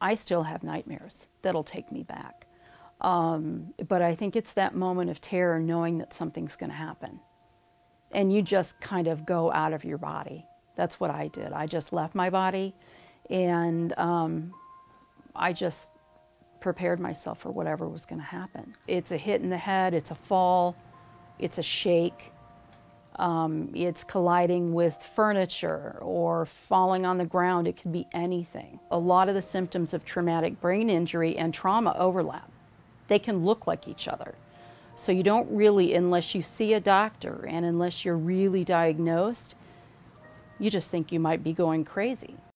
I still have nightmares that'll take me back. Um, but I think it's that moment of terror knowing that something's going to happen. And you just kind of go out of your body. That's what I did. I just left my body and um, I just prepared myself for whatever was going to happen. It's a hit in the head, it's a fall, it's a shake, um, it's colliding with furniture or falling on the ground. It could be anything. A lot of the symptoms of traumatic brain injury and trauma overlap. They can look like each other. So you don't really, unless you see a doctor and unless you're really diagnosed, you just think you might be going crazy.